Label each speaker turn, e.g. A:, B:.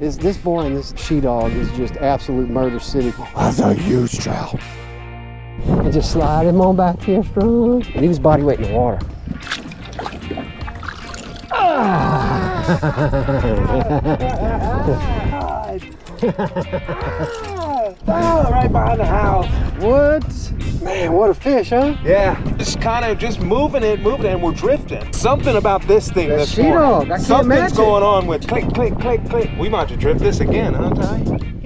A: This, this boy and this she dog is just absolute murder city. That's a huge trout. And just slide him on back here strong. And he was body weight in the water. Ah! Ah!
B: Oh, right behind the house.
A: What? Man, what a fish, huh?
B: Yeah. Just kind of just moving it, moving it, and we're drifting. Something about this thing
A: That
B: this
A: she-dog,
B: morning.
A: I can't
B: Something's
A: match it.
B: going on with click, click, click, click. We might have to drift this again, huh, Ty?